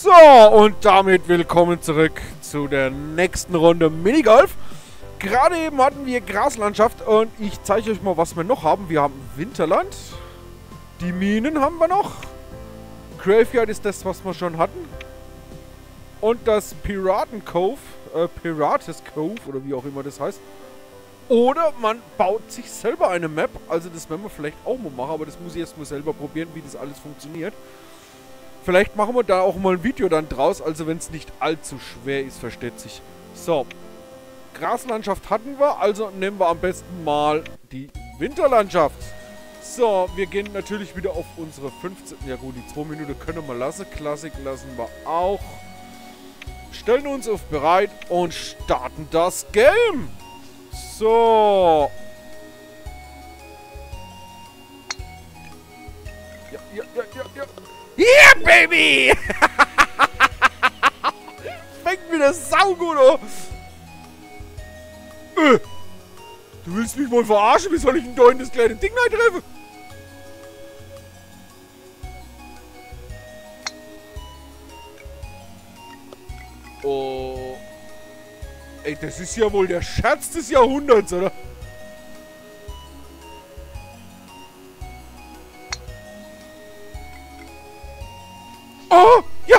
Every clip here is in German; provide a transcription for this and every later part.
So, und damit willkommen zurück zu der nächsten Runde Minigolf. Gerade eben hatten wir Graslandschaft und ich zeige euch mal, was wir noch haben. Wir haben Winterland. Die Minen haben wir noch. Graveyard ist das, was wir schon hatten. Und das Piraten Cove, äh, Pirates Cove oder wie auch immer das heißt. Oder man baut sich selber eine Map. Also das werden wir vielleicht auch mal machen, aber das muss ich erst mal selber probieren, wie das alles funktioniert. Vielleicht machen wir da auch mal ein Video dann draus, also wenn es nicht allzu schwer ist, versteht sich. So, Graslandschaft hatten wir, also nehmen wir am besten mal die Winterlandschaft. So, wir gehen natürlich wieder auf unsere 15. Ja gut, die 2 Minuten können wir lassen. Klassik lassen wir auch. Stellen uns auf bereit und starten das Game. So. Yeah, Baby! Fängt wieder saugut an. Äh, du willst mich wohl verarschen? Wie soll ich denn da in das kleine Ding treffen? Oh. Ey, das ist ja wohl der Scherz des Jahrhunderts, oder? Oh, ja.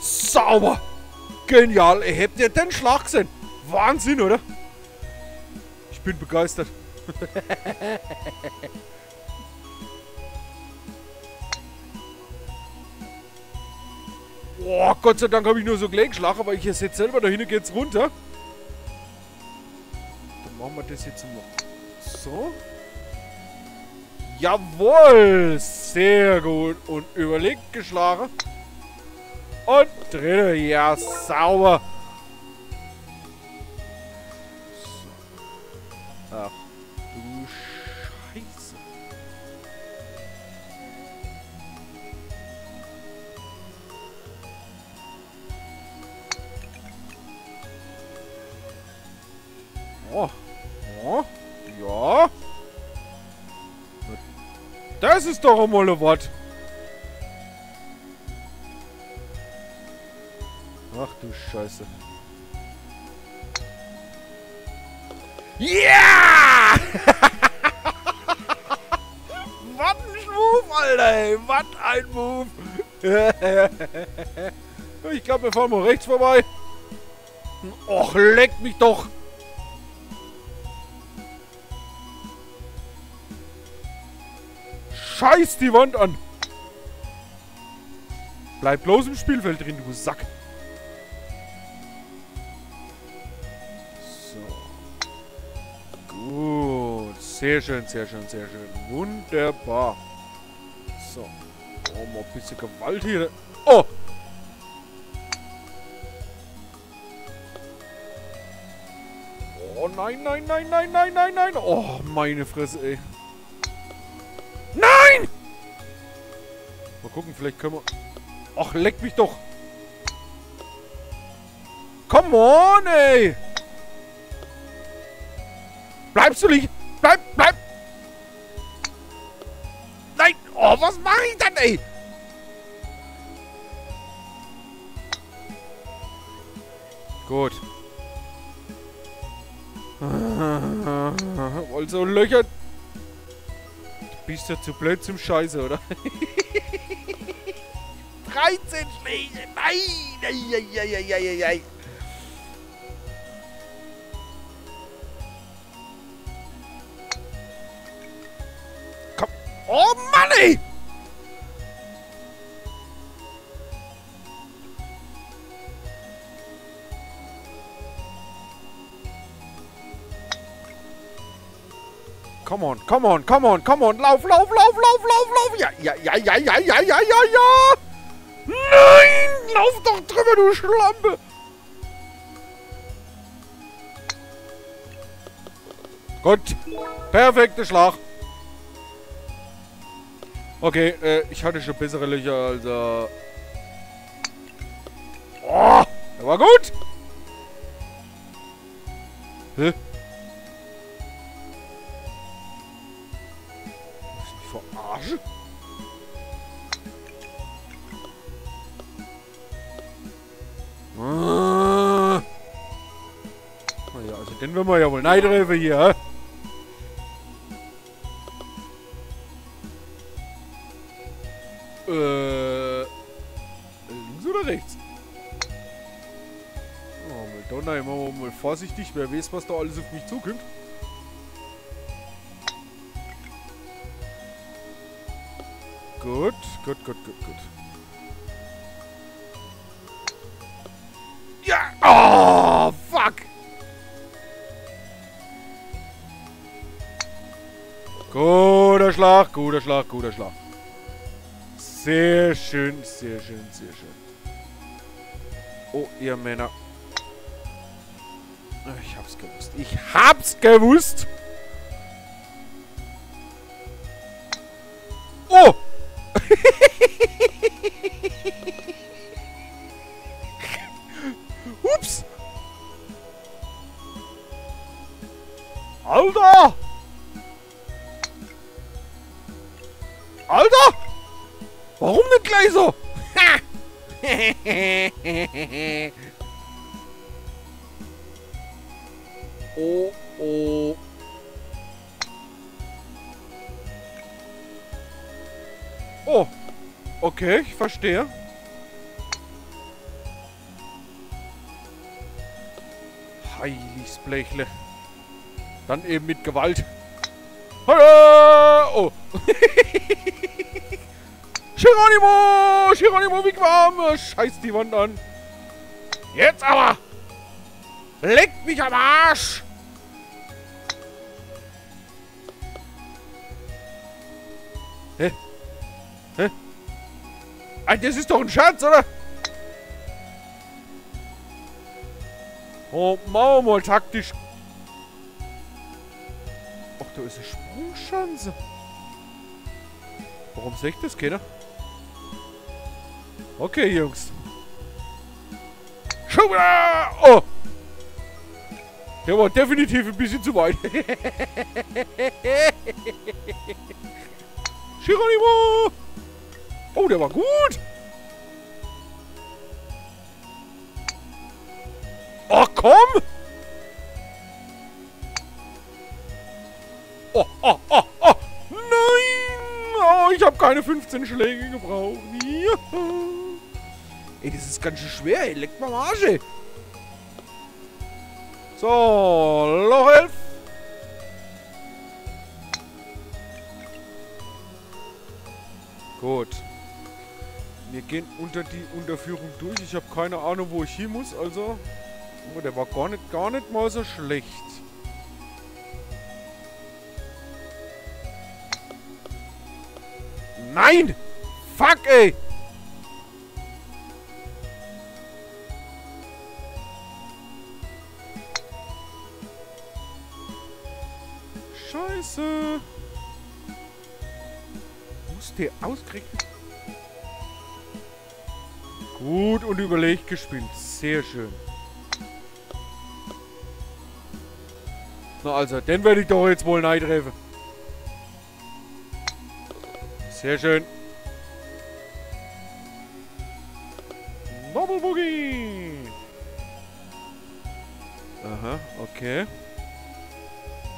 Sauber. Genial. Ey, habt ihr den Schlag gesehen? Wahnsinn, oder? Ich bin begeistert. Boah, Gott sei Dank habe ich nur so klein geschlagen, aber ich jetzt selber da hinten geht's runter. Dann machen wir das jetzt mal so. Jawohl! Sehr gut. Und überlegt geschlagen. Und dritte. Ja, sauber. So. Ach, du Scheiße. Oh. Oh. Ja. Das ist doch einmal ein Wort. Ach du Scheiße. Ja! Was ein Move, Alter, ey. Was ein Move. ich glaube, wir fahren mal rechts vorbei. Och, leck mich doch. Scheiß die Wand an. Bleib bloß im Spielfeld drin, du Sack. So. Gut. Sehr schön, sehr schön, sehr schön. Wunderbar. So. Oh, mal ein bisschen Gewalt hier. Oh! Oh nein, nein, nein, nein, nein, nein, nein. Oh, meine Fresse, ey. Gucken, vielleicht können wir... Ach, leck mich doch. Come on, ey. Bleibst du nicht? Bleib, bleib. Nein. Oh, was mache ich dann, ey? Gut. Also Löcher... Du bist ja zu blöd zum Scheiße, oder? 13 Schläge! Nein! Eieieiei. Komm! Oh Mann, ey! Come on, come on, come on, come on. Lauf, lauf, lauf, lauf, lauf, lauf. Ja, ja, ja, ja, ja, ja, ja, ja, ja. Nein! Lauf doch drüber, du Schlampe. Gut. Perfekter Schlag. Okay, äh, ich hatte schon bessere Löcher, also... Oh, der war gut. Hä? verarschen? Ah. Ja, also den werden wir ja wohl neidreffen hier, hä? Äh, links oder rechts? Oh, Madonna, immer mal vorsichtig, wer weiß, was da alles auf mich zukommt. Gut, gut, gut, gut, gut. Ja! Oh, fuck! Guter Schlag, guter Schlag, guter Schlag. Sehr schön, sehr schön, sehr schön. Oh, ihr Männer. Ich hab's gewusst. Ich hab's gewusst! Oh. Okay, ich verstehe. Heiliges Blechle. Dann eben mit Gewalt. Oh. Geronimo! Geronimo, wie warm! Scheiß die Wand an. Jetzt aber! Leckt mich am Arsch! Hä? Hä? Ah, das ist doch ein Scherz, oder? Oh, mal taktisch. Ach, da ist eine Sprungchance. Warum sehe ich das keiner? Okay, Jungs. Schau mal! Oh! Der war definitiv ein bisschen zu weit. Geronimo! Oh, der war gut! Oh, komm! Oh, oh, oh, oh! Nein! Oh, ich habe keine 15 Schläge gebraucht. Ja. Ey, das ist ganz schön schwer, ey. Leckt mal Arsch, ey. So, Loch gehen unter die Unterführung durch. Ich habe keine Ahnung, wo ich hin muss, also... Oh, der war gar nicht, gar nicht mal so schlecht. Nein! Fuck, ey! Scheiße! Muss der ausgerechnet... Gut und überlegt gespielt. Sehr schön. Na also, den werde ich doch jetzt wohl neidreffen. Sehr schön. Double Boogie. Aha, okay.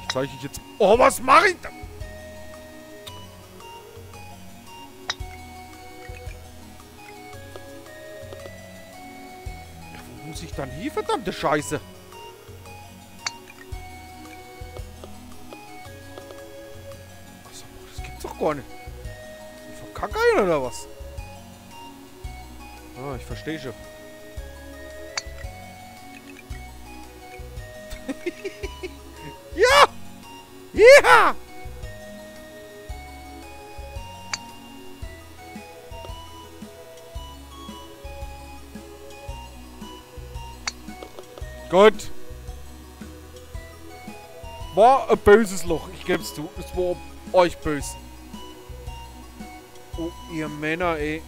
Ich zeige ich jetzt... Oh, was mache ich da? Muss ich dann hier, verdammte Scheiße? Das gibt's doch gar nicht. Ich verkacke ein oder was? Ah, ich verstehe schon. ja! Ja! Gut. War ein böses Loch, ich geb's zu. Es war euch böse. Oh, ihr Männer, ey.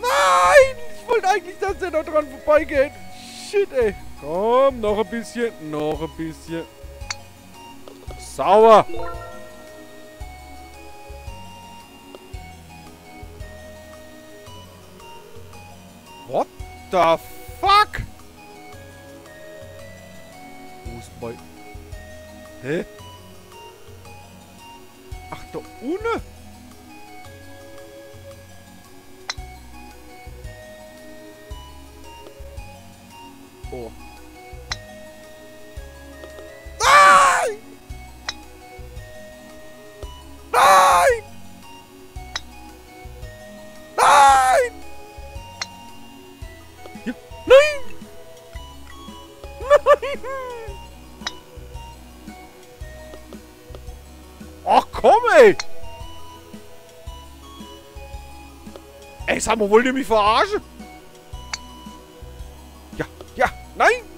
Nein! Ich wollte eigentlich, dass der da dran vorbeigeht. Shit, ey. Komm, noch ein bisschen, noch ein bisschen. Sauer. The fuck? Wo ist mein... Hä? Ach, da ohne? Oh. Ey, sag mal, wollt ihr mich verarschen? Ja, ja, nein!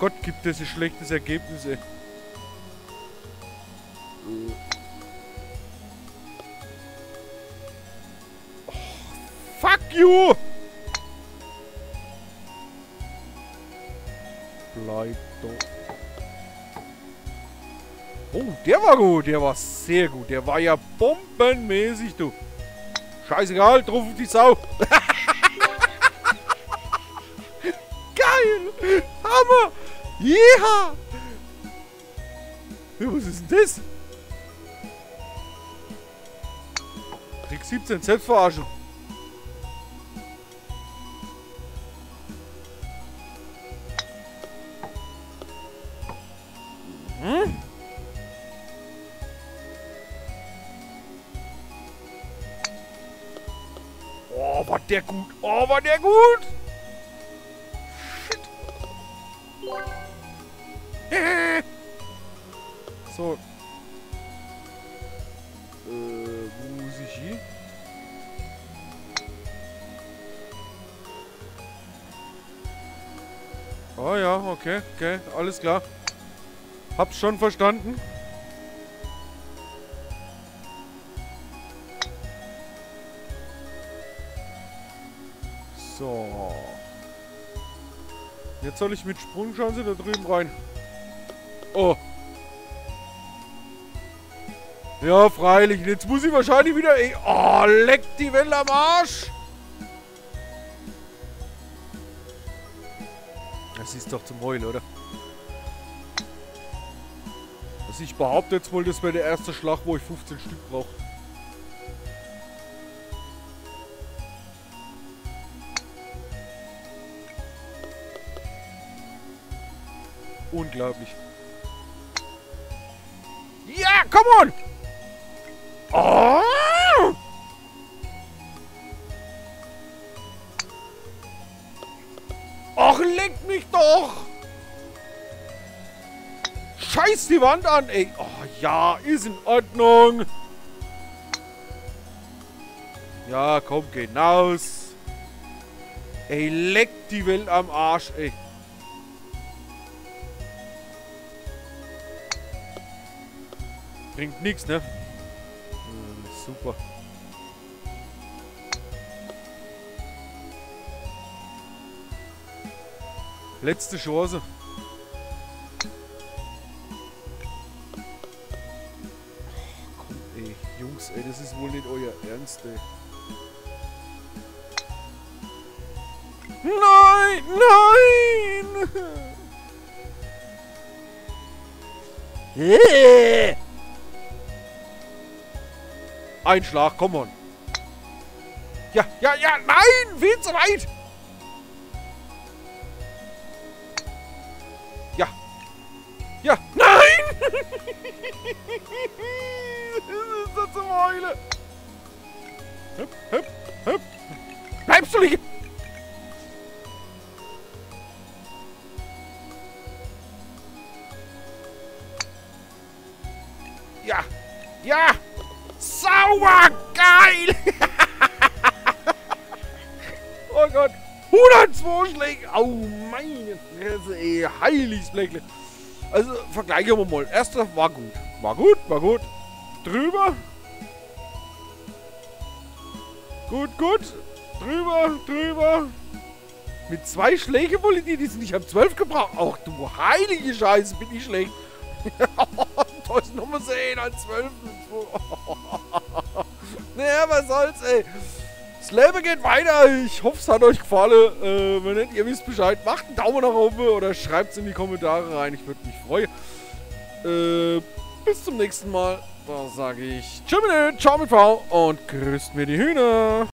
Gott gibt es ein schlechtes Ergebnis, ey. Oh, fuck you! Bleib doch. Oh, der war gut. Der war sehr gut. Der war ja bombenmäßig, du. Scheißegal, drauf auf die Sau. Geil! Hammer! Yeah! Ja, was ist denn das? Trick 17, Selbstverarschung. So. Äh, wo muss ich hin? Oh ja, okay, okay, alles klar. Hab's schon verstanden. So. Jetzt soll ich mit Sprungchance da drüben rein. Oh. Ja, freilich. Jetzt muss ich wahrscheinlich wieder... Oh, leck die Welle am Arsch. Das ist doch zum Heulen, oder? Also ich behaupte jetzt mal, das wäre der erste Schlag, wo ich 15 Stück brauche. Unglaublich. Ja, come on! Oh! Och, leck mich doch! Scheiß die Wand an, ey! Oh, ja, ist in Ordnung. Ja, komm, hinaus. Ey, leck die Welt am Arsch, ey. Bringt nichts, ne? Super. Letzte Chance. Komm, ey. Jungs, ey, das ist wohl nicht euer Ernst, ey. Nein! Nein! Äh! Ein Schlag, komm on. Ja, ja, ja, nein! Viel zu weit! Ja. Ja, nein! das ist doch zum Heulen. Hüpp, hüpp, hüpp. Bleibst du liegen! Sauber! Geil! oh Gott! 102 Schläge! Au, meine Fresse, ey! Heiliges Bleckle! Also, vergleichen wir mal. Erster war gut. War gut, war gut. Drüber. Gut, gut. Drüber, drüber. Mit zwei Schlägen wollen die diesen nicht am 12 gebraucht. Ach du heilige Scheiße, bin ich schlecht. da ist Nummer 10 an 12. naja, was soll's, ey. Das Leben geht weiter. Ich hoffe, es hat euch gefallen. Äh, wenn nicht, ihr wisst Bescheid. Macht einen Daumen nach oben oder schreibt es in die Kommentare rein. Ich würde mich freuen. Äh, bis zum nächsten Mal. Da sage ich Tschüss, ciao mit V und grüßt mir die Hühner.